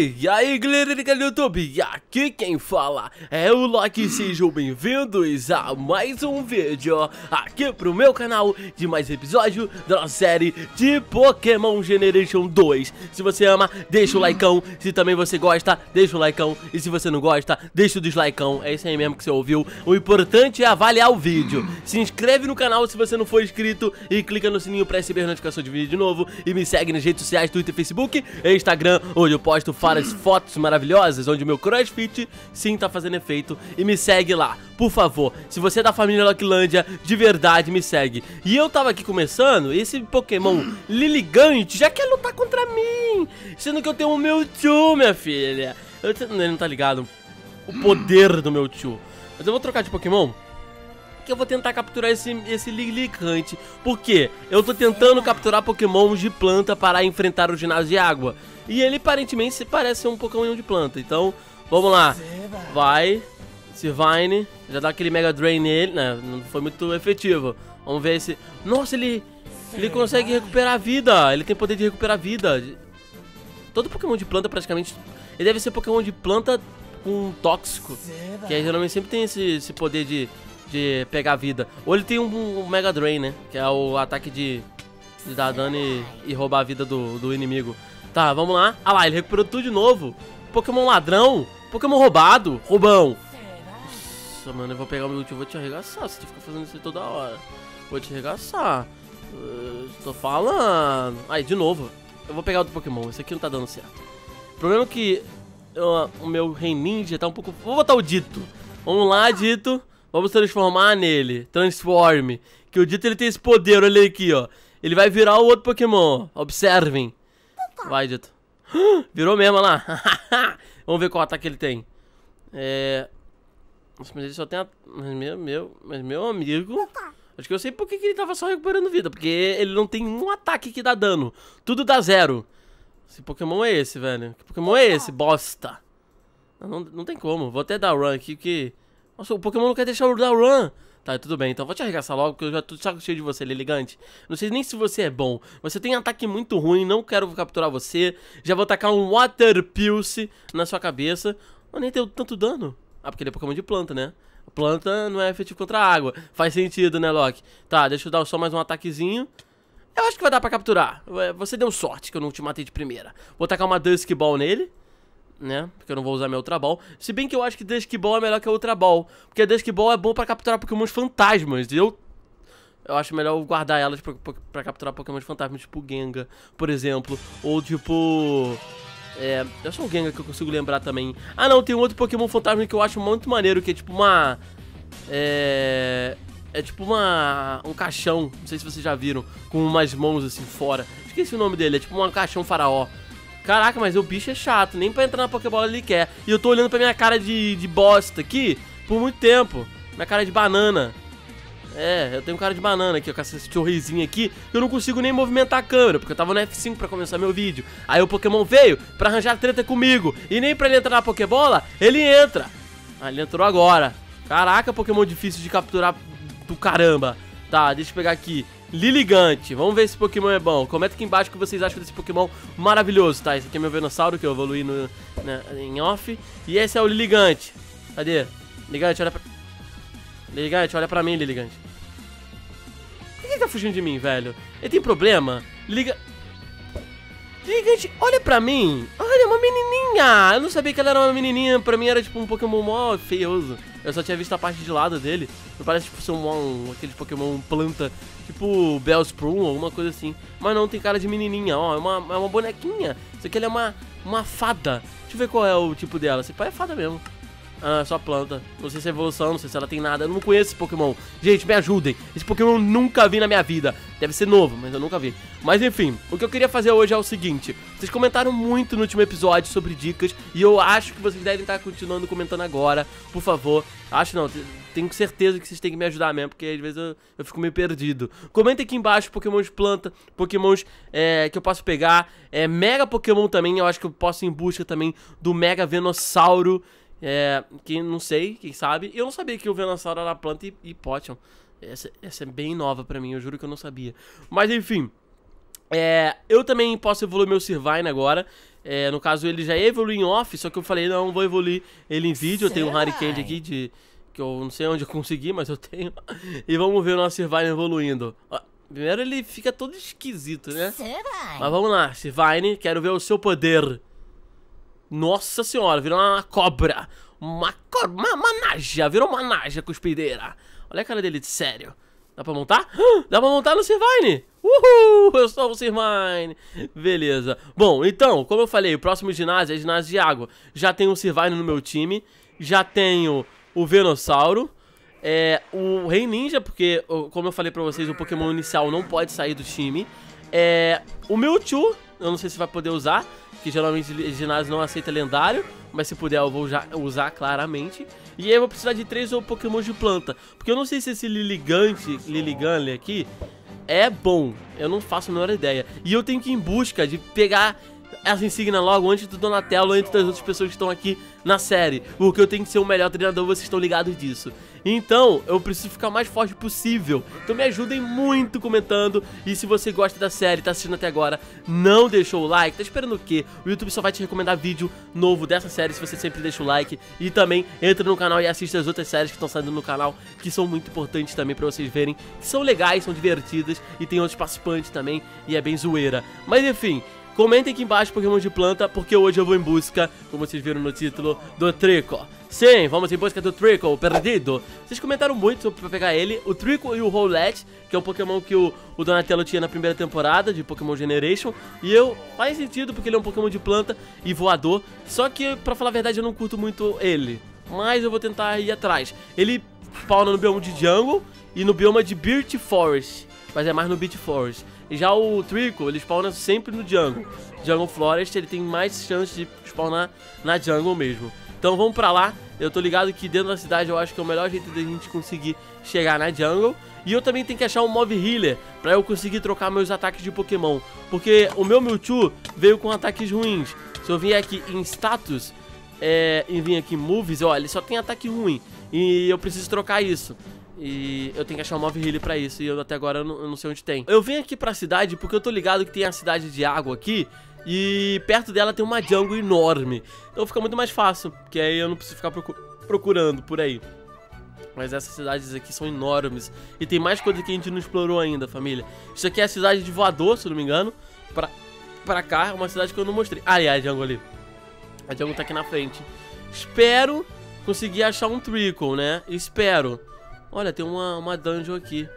e aí galera do YouTube, aqui quem fala é o Loki, sejam bem-vindos a mais um vídeo aqui pro meu canal de mais episódio da série de Pokémon Generation 2 Se você ama, deixa o likeão, se também você gosta, deixa o likeão. E se você não gosta, deixa o dislikeão, é isso aí mesmo que você ouviu. O importante é avaliar o vídeo. Se inscreve no canal se você não for inscrito e clica no sininho pra receber notificação de vídeo de novo. E me segue nas redes sociais, Twitter, Facebook e Instagram, onde eu posto várias fotos maravilhosas, onde o meu crossfit sim tá fazendo efeito. E me segue lá, por favor. Se você é da família Locklândia, de verdade, me segue. E eu tava aqui começando, esse Pokémon Liligante já quer lutar contra mim. Sendo que eu tenho o meu tio, minha filha. Eu, ele não tá ligado. O poder do meu tio. Mas eu vou trocar de Pokémon que eu vou tentar capturar esse, esse Lilicante. Por quê? Eu tô tentando capturar Pokémon de planta para enfrentar o ginásio de água. E ele aparentemente se parece ser um Pokémon de planta. Então, vamos lá. Vai. Sivine. Já dá aquele Mega Drain nele, né? Não foi muito efetivo. Vamos ver se... Nossa, ele... Ele consegue recuperar a vida. Ele tem poder de recuperar a vida. Todo Pokémon de planta praticamente... Ele deve ser Pokémon de planta com tóxico. Que aí geralmente sempre tem esse, esse poder de, de pegar vida. Ou ele tem um, um, Mega Drain, né? Que é o ataque de, de dar dano e, e roubar a vida do, do inimigo. Tá, vamos lá. Ah lá, ele recuperou tudo de novo. Pokémon ladrão. Pokémon roubado. Roubão. Nossa, mano, eu vou pegar o meu ult e vou te arregaçar. Tu ficar fazendo isso toda hora. Vou te arregaçar. Uh, tô falando. Aí, de novo. Eu vou pegar outro Pokémon. Esse aqui não tá dando certo. O problema é que o meu Rei Ninja tá um pouco... Vou botar o Dito. Vamos lá, Dito. Vamos transformar nele. Transforme. Que o Dito ele tem esse poder. Olha aqui, ó. Ele vai virar o outro Pokémon. Observem. Vai, Dito. Virou mesmo, lá. Vamos ver qual ataque ele tem. É... Nossa, mas ele só tem... A... Mas meu, meu, mas meu amigo... Acho que eu sei por que, ele tava só recuperando vida. Porque ele não tem um ataque que dá dano. Tudo dá zero. Esse Pokémon é esse, velho. Que Pokémon é esse? Bosta. Não, não, tem como. Vou até dar run aqui, que... Nossa, o Pokémon não quer deixar eu dar run. Tá, tudo bem, então vou te arregaçar logo, porque eu já tô de saco cheio de você, Liligante. Não sei nem se você é bom. Você tem ataque muito ruim, não quero capturar você. Já vou tacar um Water Pulse na sua cabeça. Mas nem deu tanto dano. Ah, porque ele é Pokémon de planta, né? Planta não é efetivo contra a água. Faz sentido, né, Loki? Tá, deixa eu dar só mais um ataquezinho. Eu acho que vai dar pra capturar. Você deu sorte que eu não te matei de primeira. Vou tacar uma Dusk Ball nele né? Porque eu não vou usar minha Ultra Ball. Se bem que eu acho que Dusk Ball é melhor que a Ultra Ball. Porque a Ball é bom pra capturar Pokémons fantasmas. E eu, eu acho melhor guardar elas pra, pra capturar Pokémons fantasmas, tipo Gengar, por exemplo. Ou tipo... É, eu sou o Gengar que eu consigo lembrar também. Ah não, tem um outro Pokémon fantasma que eu acho muito maneiro, que é tipo uma... É... É tipo uma... um caixão, não sei se vocês já viram, com umas mãos assim fora. Esqueci o nome dele, é tipo um caixão faraó. Caraca, mas o bicho é chato, nem pra entrar na Pokébola ele quer. E eu tô olhando pra minha cara de, de bosta aqui por muito tempo. Minha cara de banana. É, eu tenho cara de banana aqui, com esse sorrisinho aqui, eu não consigo nem movimentar a câmera, porque eu tava no F5 pra começar meu vídeo. Aí o Pokémon veio pra arranjar treta comigo, e nem pra ele entrar na Pokébola, ele entra. Ah, ele entrou agora. Caraca, Pokémon difícil de capturar do caramba. Tá, deixa eu pegar aqui. Liligante. Vamos ver se esse Pokémon é bom. Comenta aqui embaixo o que vocês acham desse Pokémon maravilhoso, tá? Esse aqui é meu Venossauro, que eu evolui no, né, em off. E esse é o Liligante. Cadê? Liligante, olha pra... Liligante, olha pra mim, Liligante. Por que ele tá fugindo de mim, velho? Ele tem problema? Liga... Liligante, olha pra mim. Olha, uma menininha. Eu não sabia que ela era uma menininha. Pra mim era tipo um Pokémon mó feioso. Eu só tinha visto a parte de lado dele. Não parece tipo ser um, um aquele Pokémon planta Tipo Bellsproom, alguma coisa assim. Mas não, tem cara de menininha, ó. É uma, é uma bonequinha. Isso aqui é uma, uma fada. Deixa eu ver qual é o tipo dela. Esse pai é fada mesmo. Ah, é só planta. Não sei se é evolução, não sei se ela tem nada. Eu não conheço esse Pokémon. Gente, me ajudem. Esse Pokémon eu nunca vi na minha vida. Deve ser novo, mas eu nunca vi. Mas enfim, o que eu queria fazer hoje é o seguinte. Vocês comentaram muito no último episódio sobre dicas. E eu acho que vocês devem estar continuando comentando agora. Por favor. Acho não, tenho certeza que vocês têm que me ajudar mesmo. Porque às vezes eu, eu fico meio perdido. Comenta aqui embaixo Pokémon de planta. Pokémons é, que eu posso pegar. É, Mega Pokémon também. Eu acho que eu posso ir em busca também do Mega Venossauro. É, que não sei, quem sabe. Eu não sabia que o Venossauro era planta e, e Potion. Essa, essa é bem nova pra mim, eu juro que eu não sabia. Mas enfim. É, eu também posso evoluir meu Sirvine agora. É, no caso, ele já evoluiu em off, só que eu falei, não, vou evoluir ele em vídeo. Eu tenho um Harry Candy aqui de. Que eu não sei onde eu consegui, mas eu tenho. E vamos ver o nosso Sirvine evoluindo. Primeiro ele fica todo esquisito, né? Mas vamos lá, Sirvine, quero ver o seu poder. Nossa senhora, virou uma cobra. Uma cobra, uma, uma virou uma cuspideira. Olha a cara dele, sério. Dá pra montar? Dá pra montar no Sirvine! Uhul! Eu sou o Sirvine! Beleza. Bom, então, como eu falei, o próximo ginásio é ginásio de água. Já tenho o Sirvine no meu time. Já tenho o Venossauro. É, o Rei Ninja, porque, como eu falei pra vocês, o Pokémon inicial não pode sair do time. É, o Mewtwo, eu não sei se vai poder usar, que geralmente ginásio não aceita lendário, mas se puder eu vou usar claramente. E aí eu vou precisar de três Pokémon de planta. Porque eu não sei se esse Liligante, Liliganle aqui é bom. Eu não faço a menor ideia. E eu tenho que ir em busca de pegar essa insígnia logo antes do Donatello, entre das outras pessoas que estão aqui na série. Porque eu tenho que ser o melhor treinador, vocês estão ligados disso. Então, eu preciso ficar mais forte possível. Então me ajudem muito comentando. E se você gosta da série, tá assistindo até agora, não deixou o like, tá esperando o quê? O YouTube só vai te recomendar vídeo novo dessa série se você sempre deixa o like. E também entra no canal e assista as outras séries que estão saindo no canal, que são muito importantes também pra vocês verem. Que são legais, são divertidas e tem outros participantes também. E é bem zoeira. Mas enfim, Comentem aqui embaixo Pokémon de planta, porque hoje eu vou em busca, como vocês viram no título, do Trico. Sim, vamos em busca do Trico, perdido. Vocês comentaram muito sobre pegar ele, o Trico e o Rowlet, que é um Pokémon que o, o Donatello tinha na primeira temporada de Pokémon Generation. E eu, faz sentido, porque ele é um Pokémon de planta e voador. Só que, pra falar a verdade, eu não curto muito ele. Mas eu vou tentar ir atrás. Ele spawna no bioma de Jungle e no bioma de Birch Forest. Mas é mais no Beach Forest. Já o Trico, ele spawna sempre no Jungle. Jungle Forest, ele tem mais chance de spawnar na Jungle mesmo. Então vamos pra lá. Eu tô ligado que dentro da cidade eu acho que é o melhor jeito da gente conseguir chegar na Jungle. E eu também tenho que achar um Mob Healer pra eu conseguir trocar meus ataques de Pokémon. Porque o meu Mewtwo veio com ataques ruins. Se eu vier aqui em Status é, e vir aqui em Moves, olha, ele só tem ataque ruim. E eu preciso trocar isso. E eu tenho que achar um Mob Healer pra isso. E eu até agora eu não, eu não, sei onde tem. Eu vim aqui pra cidade porque eu tô ligado que tem a cidade de água aqui. E perto dela tem uma jungle enorme. Então fica muito mais fácil. Porque aí eu não preciso ficar procurando por aí. Mas essas cidades aqui são enormes. E tem mais coisa que a gente não explorou ainda, família. Isso aqui é a cidade de Voador, se não me engano. Pra, pra cá, uma cidade que eu não mostrei. Ah, é a jungle ali. A jungle tá aqui na frente. Espero conseguir achar um Trickle, né? Espero. Olha, tem uma, uma dungeon aqui.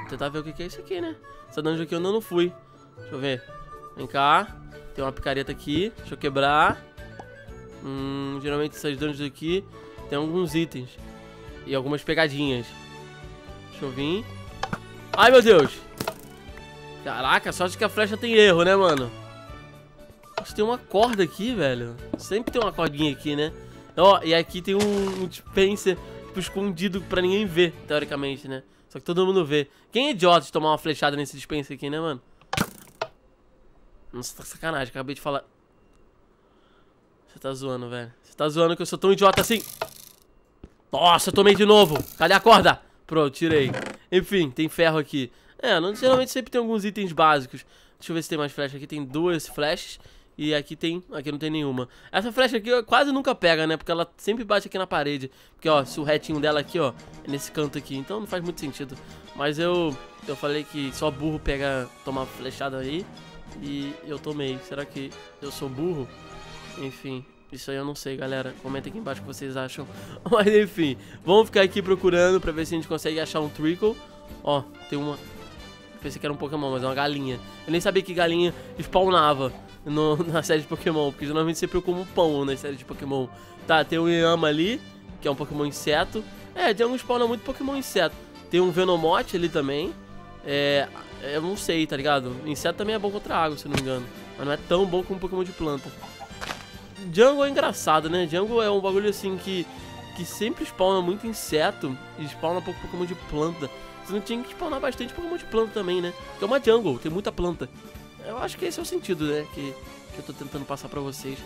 Vou tentar ver o que, é isso aqui, né? Essa dungeon aqui eu ainda não fui. Deixa eu ver. Vem cá. Tem uma picareta aqui. Deixa eu quebrar. Hum, geralmente essas dungeons aqui tem alguns itens. E algumas pegadinhas. Deixa eu vir. Ai, meu Deus. Caraca, sorte que a flecha tem erro, né, mano? Nossa, tem uma corda aqui, velho. Sempre tem uma cordinha aqui, né? Ó, e aqui tem um dispenser tipo, escondido pra ninguém ver, teoricamente, né? Só que todo mundo vê. Quem é idiota de tomar uma flechada nesse dispenser aqui, né, mano? Nossa, tá sacanagem, acabei de falar. Você tá zoando, velho. Você tá zoando que eu sou tão idiota assim. Nossa, eu tomei de novo. Cadê a corda? Pronto, tirei. Enfim, tem ferro aqui. É, geralmente sempre tem alguns itens básicos. Deixa eu ver se tem mais flecha aqui. Tem duas flashes. E aqui tem, aqui não tem nenhuma. Essa flecha aqui quase nunca pega, né? Porque ela sempre bate aqui na parede. Porque, ó, se o retinho dela aqui, ó, é nesse canto aqui. Então não faz muito sentido. Mas eu, eu falei que só burro pega, toma flechada aí. E eu tomei. Será que eu sou burro? Enfim, isso aí eu não sei, galera. Comenta aqui embaixo o que vocês acham. Mas enfim, vamos ficar aqui procurando pra ver se a gente consegue achar um Trickle. Ó, tem uma... Pensei que era um Pokémon, mas é uma galinha. Eu nem sabia que galinha spawnava no, na série de Pokémon, porque geralmente sempre eu como pão na série de Pokémon. Tá, tem o Yama ali, que é um Pokémon inseto. É, tem alguns spawn muito Pokémon inseto. Tem um Venomote ali também. É, eu não sei, tá ligado? Inseto também é bom contra água, se não me engano. Mas não é tão bom como Pokémon de planta. Jungle é engraçado, né? Jungle é um bagulho assim que, que sempre spawna muito inseto e spawna pouco Pokémon de planta. Você não tinha que spawnar bastante Pokémon de planta também, né? Porque é uma jungle, tem muita planta. Eu acho que esse é o sentido, né? Que, que eu tô tentando passar pra vocês.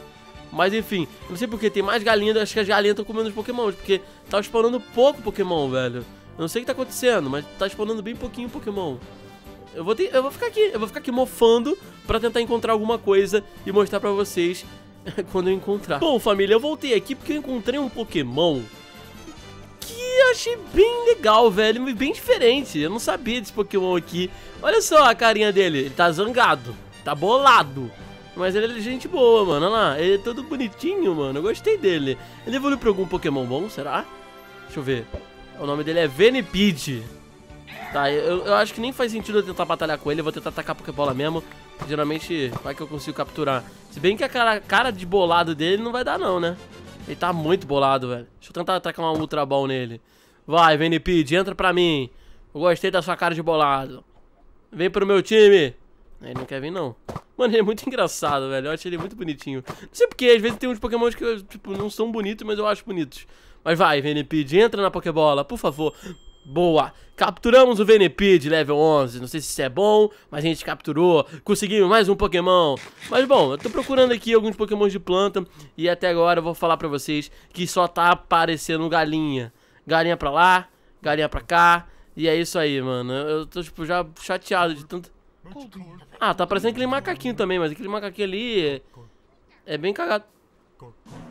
Mas enfim, não sei porque tem mais galinhas, acho que as galinhas estão comendo os pokémons, porque tá spawnando pouco pokémon, velho. Eu não sei o que tá acontecendo, mas tá spawnando bem pouquinho pokémon. Eu vou, ter, eu vou ficar aqui, eu vou ficar aqui mofando pra tentar encontrar alguma coisa e mostrar pra vocês quando eu encontrar. Bom, família, eu voltei aqui porque eu encontrei um Pokémon achei bem legal, velho, bem diferente. Eu não sabia desse Pokémon aqui. Olha só a carinha dele, ele tá zangado, tá bolado. Mas ele é gente boa, mano. Olha lá, ele é todo bonitinho, mano. Eu gostei dele. Ele evoluiu pra algum Pokémon bom, será? Deixa eu ver. O nome dele é Venipede. Tá, eu, eu acho que nem faz sentido eu tentar batalhar com ele. Eu vou tentar atacar a Pokébola mesmo. Geralmente vai que eu consigo capturar. Se bem que a cara, cara de bolado dele não vai dar não, né? Ele tá muito bolado, velho. Deixa eu tentar atacar uma Ultra Ball nele. Vai, Venipede, entra pra mim. Eu gostei da sua cara de bolado. Vem pro meu time. Ele não quer vir, não. Mano, ele é muito engraçado, velho. Eu acho ele muito bonitinho. Não sei porque, às vezes tem uns Pokémon que, tipo, não são bonitos, mas eu acho bonitos. Mas vai, Venipede, entra na Pokébola, por favor. Boa. Capturamos o Venipede level 11. Não sei se isso é bom, mas a gente capturou. Conseguimos mais um Pokémon. Mas bom, eu tô procurando aqui alguns Pokémon de planta. E até agora eu vou falar pra vocês que só tá aparecendo galinha. Galinha pra lá, galinha pra cá. E é isso aí, mano. Eu tô, tipo, já chateado de tanto... Ah, tá parecendo aquele macaquinho também, mas aquele macaquinho ali é, é bem cagado.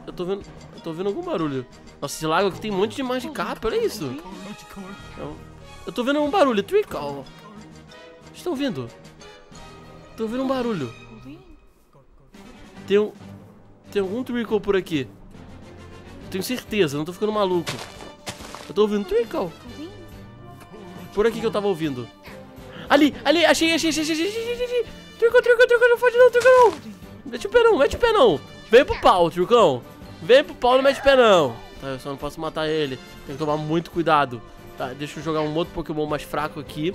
Eu tô vendo. Eu tô vendo algum barulho. Nossa, esse lago aqui tem um monte de Magikarp, olha isso. Eu, eu tô vendo um barulho, Trickle. Estão ouvindo? Tô ouvindo um barulho. Tem um. Tem algum Trickle por aqui. Tenho certeza, não tô ficando maluco. Eu tô ouvindo Trickle. Por aqui que eu tava ouvindo. Ali, ali, achei, achei, achei, achei, achei, achei. Trucão, trucão, trucão, não fode não, trucão não. Mete o pé não, mete o pé não. Vem pro pau, trucão. Vem pro pau, não mete o pé não. Tá, eu só não posso matar ele. Tem que tomar muito cuidado. Tá, deixa eu jogar um outro Pokémon mais fraco aqui.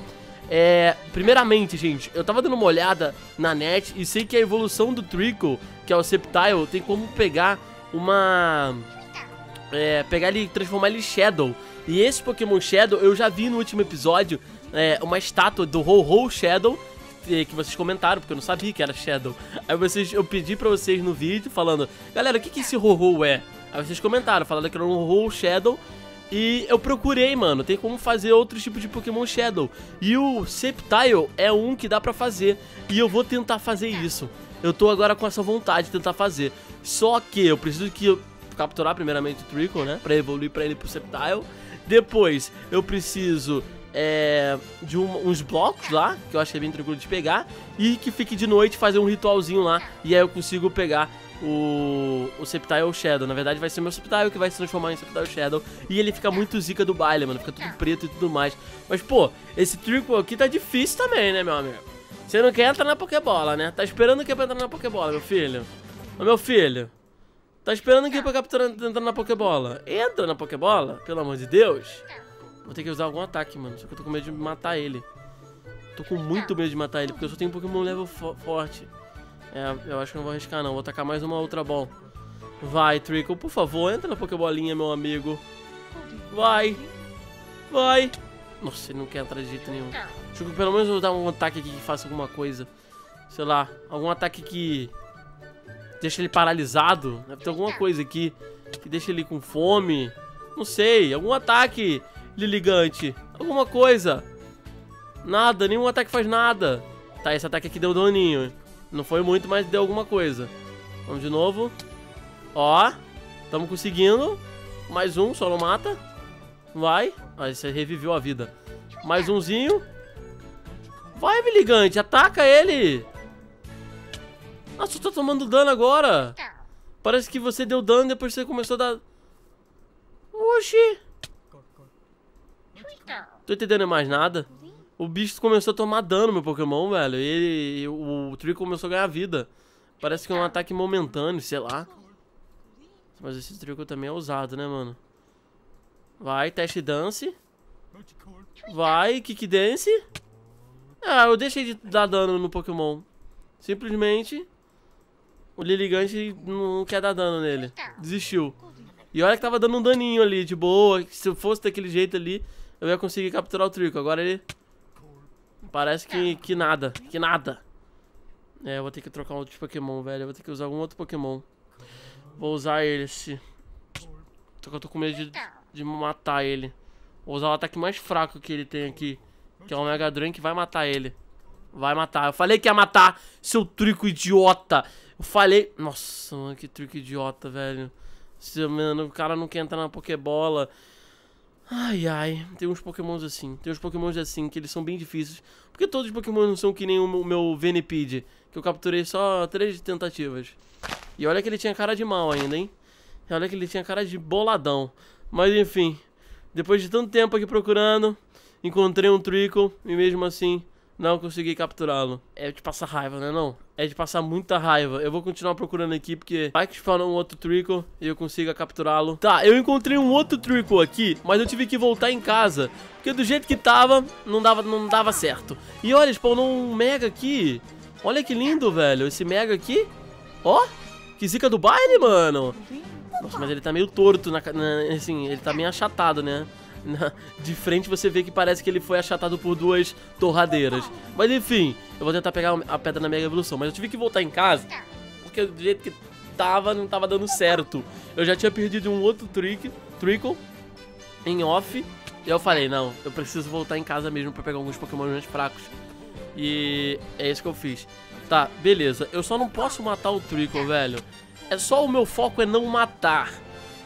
É, primeiramente, gente, eu tava dando uma olhada na net e sei que a evolução do Trickle, que é o Sceptile, tem como pegar uma... É, pegar ele e transformar ele em Shadow. E esse Pokémon Shadow eu já vi no último episódio é, uma estátua do Ho-Ho Shadow que vocês comentaram, porque eu não sabia que era Shadow. Aí vocês, eu pedi pra vocês no vídeo falando, galera, o que, que esse Ho-Ho é? Aí vocês comentaram, falando que era um Ho-Ho Shadow. E eu procurei, mano, tem como fazer outros tipos de Pokémon Shadow. E o Sceptile é um que dá pra fazer. E eu vou tentar fazer isso. Eu tô agora com essa vontade de tentar fazer. Só que eu preciso que capturar primeiramente o Trickle, né? Pra evoluir pra ele pro Sceptile. Depois eu preciso é, de um, uns blocos lá, que eu achei bem tranquilo de pegar, e que fique de noite fazer um ritualzinho lá, e aí eu consigo pegar o, o Sceptile Shadow. Na verdade vai ser meu Sceptile que vai se transformar em Sceptile Shadow, e ele fica muito zica do baile, mano, fica tudo preto e tudo mais. Mas, pô, esse triple aqui tá difícil também, né, meu amigo? Você não quer entrar na Pokébola, né? Tá esperando o que pra entrar na Pokébola, meu filho? Ô, meu filho, tá esperando o que pra capturar, entrar na Pokébola? Entra na Pokébola, pelo amor de Deus. Vou ter que usar algum ataque, mano. Só que eu tô com medo de matar ele. Tô com muito medo de matar ele, porque eu só tenho um Pokémon level fo forte. É, eu acho que não vou arriscar não. Vou tacar mais uma outra ball. Vai, Trickle, por favor, entra na Pokébolinha, meu amigo. Vai. Vai. Nossa, ele não quer entrar de jeito nenhum. Deixa eu pelo menos dar um ataque aqui que faça alguma coisa. Sei lá, algum ataque que deixa ele paralisado. Deve ter alguma coisa aqui que deixa ele com fome. Não sei, algum ataque Liligante. Alguma coisa. Nada, nenhum ataque faz nada. Tá, esse ataque aqui deu daninho. Não foi muito, mas deu alguma coisa. Vamos de novo. Ó. Estamos conseguindo. Mais um, só não mata. Vai. Ah, esse reviveu a vida. Mais umzinho. Vai, Miligante, ataca ele. Nossa, tu tá tomando dano agora. Parece que você deu dano depois você começou a dar... Oxi. Tô entendendo mais nada. O bicho começou a tomar dano, meu Pokémon, velho. E, o, Trico começou a ganhar vida. Parece que é um ataque momentâneo, sei lá. Mas esse Trico também é usado, né, mano? Vai, teste dance. Vai, kick dance. Ah, eu deixei de dar dano no Pokémon. Simplesmente, o Lilligant não quer dar dano nele. Desistiu. E olha que tava dando um daninho ali, de boa. Se fosse daquele jeito ali, eu ia conseguir capturar o Trico. Agora ele... Parece que, que nada, que nada. É, eu vou ter que trocar um outro Pokémon, velho. Eu vou ter que usar algum outro Pokémon. Vou usar esse. Só que eu tô com medo de, de matar ele. Vou usar o ataque mais fraco que ele tem aqui. Que é o Mega Drain que vai matar ele. Vai matar. Eu falei que ia matar, seu truco idiota. Eu falei... Nossa, mano, que truco idiota, velho. Se, mano, o cara não quer entrar na Pokébola. Ai, ai. Tem uns pokémons assim. Tem uns pokémons assim, que eles são bem difíceis. Porque todos os pokémons não são que nem o meu Venipede. Que eu capturei só três tentativas. E olha que ele tinha cara de mal ainda, hein? E olha que ele tinha cara de boladão. Mas enfim. Depois de tanto tempo aqui procurando, encontrei um Trickle e mesmo assim não consegui capturá-lo. É de passar raiva, né não? É de passar muita raiva. Eu vou continuar procurando aqui porque vai que spawna um outro Trickle e eu consiga capturá-lo. Tá, eu encontrei um outro Trickle aqui, mas eu tive que voltar em casa. Porque do jeito que tava, não dava, não dava certo. E olha, spawnou um Mega aqui. Olha que lindo, velho. Esse Mega aqui. Ó, que zica do baile, mano. Nossa, mas ele tá meio torto, na, na, assim, ele tá meio achatado, né? De frente você vê que parece que ele foi achatado por duas torradeiras. Mas enfim, eu vou tentar pegar a pedra na Mega Evolução. Mas eu tive que voltar em casa, porque do jeito que tava, não tava dando certo. Eu já tinha perdido um outro trick, Trickle em off. E eu falei, não, eu preciso voltar em casa mesmo pra pegar alguns Pokémon mais fracos. E é isso que eu fiz. Tá, beleza. Eu só não posso matar o Trickle, velho. É só o meu foco é não matar.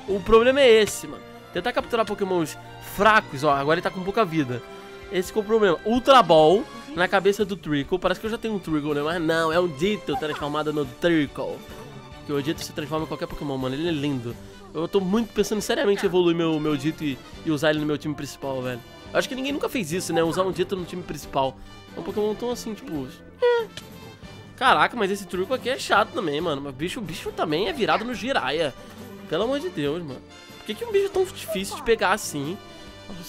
O problema é esse, mano. Tentar capturar pokémons fracos, ó, agora ele tá com pouca vida. Esse é o problema. Ultra Ball na cabeça do Trickle. Parece que eu já tenho um Trickle, né? Mas não, é um Ditto transformado no Trickle. Que o Ditto se transforma em qualquer Pokémon, mano. Ele é lindo. Eu tô muito pensando seriamente em evoluir meu, meu Ditto e, e usar ele no meu time principal, velho. Eu acho que ninguém nunca fez isso, né? Usar um Ditto no time principal. É um Pokémon tão assim, tipo... É. Caraca, mas esse truco aqui é chato também, mano. Mas bicho, o bicho também é virado no giraia. Pelo amor de Deus, mano. Por que, que um bicho é tão difícil de pegar assim?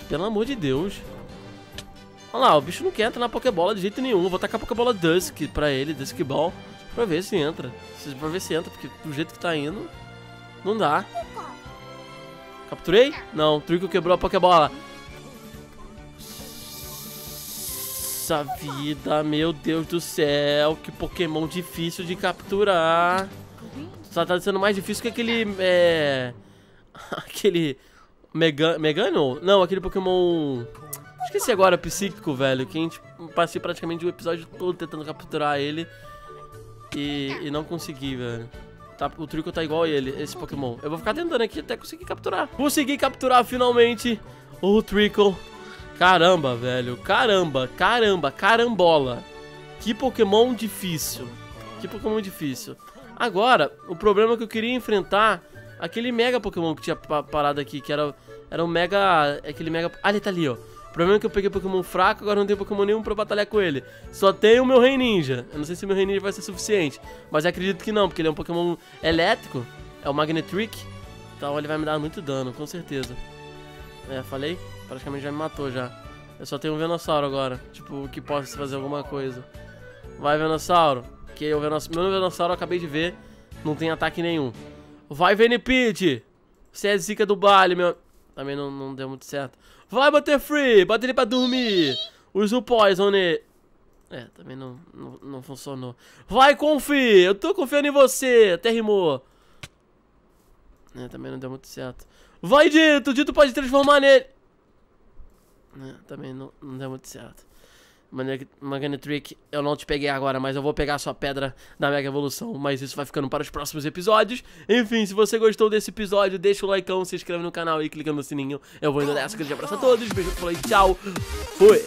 Pelo amor de Deus. Olha lá, o bicho não quer entrar na Pokébola de jeito nenhum. vou tacar a Pokébola Dusk pra ele, Dusk Ball, pra ver se entra. Pra ver se entra, porque do jeito que tá indo, não dá. Capturei? Não, o Trico quebrou a Pokébola. Nossa vida, meu Deus do céu, que Pokémon difícil de capturar. Só tá sendo mais difícil que aquele, é... Aquele... Mega... Megano? Não, aquele Pokémon... Esqueci agora, Psíquico, velho, que a gente passei praticamente o episódio todo tentando capturar ele. E, e não consegui, velho. Tá, o Trico tá igual a ele, esse Pokémon. Eu vou ficar tentando aqui até conseguir capturar. Consegui capturar finalmente o Trickle. Caramba, velho. Caramba, caramba, carambola. Que Pokémon difícil. Que Pokémon difícil. Agora, o problema que eu queria enfrentar... Aquele Mega Pokémon que tinha parado aqui, que era, era um Mega... Aquele Mega... Ah, ele tá ali, ó. O problema é que eu peguei Pokémon fraco, agora não tenho Pokémon nenhum pra batalhar com ele. Só tenho o meu Rei Ninja. Eu não sei se o meu Rei Ninja vai ser suficiente. Mas acredito que não, porque ele é um Pokémon elétrico. É o Magnetrick. Então ele vai me dar muito dano, com certeza. É, falei? Praticamente já me matou já. Eu só tenho um Venossauro agora. Tipo, que possa fazer alguma coisa. Vai, Venossauro. Que o Venos... Meu Venossauro eu acabei de ver. Não tem ataque nenhum. Vai, Venipede. Você é zica do baile, meu... Também não, não deu muito certo. Vai, Butterfree. Bota ele pra dormir. Usa o Poison nele. É, também não, não, não funcionou. Vai, Confi. Eu tô confiando em você. Até rimou. É, também não deu muito certo. Vai, Dito. Dito pode transformar nele. É, também não, não deu muito certo. Magnetrick, eu não te peguei agora, mas eu vou pegar a sua pedra da Mega Evolução. Mas isso vai ficando para os próximos episódios. Enfim, se você gostou desse episódio, deixa o like, se inscreve no canal e clica no sininho. Eu vou indo nessa, grande abraço a todos, beijo, falei, tchau, fui!